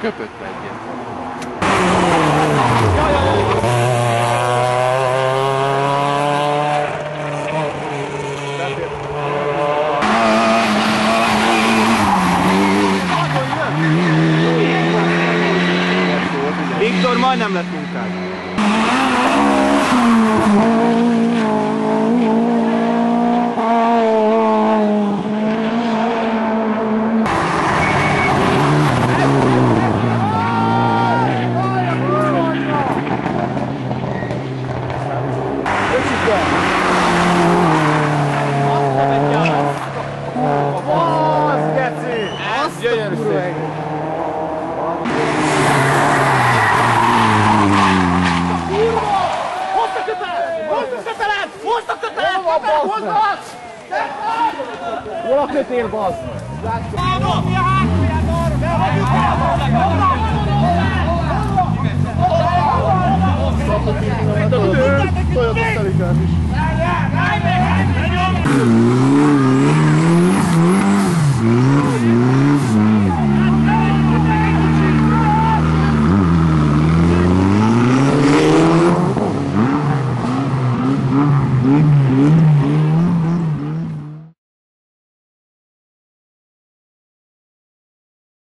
Köpött egyet. Viktor, majdnem lett munkád. Gyönyörű szép. Hozd a kötelet! Hozd a kötelet! Hozd a kötelet! Hozd a Hol a kötél, bazd? Bravo! Mi a hátulját arra? Be Toyota Celica is. Mm-hmm.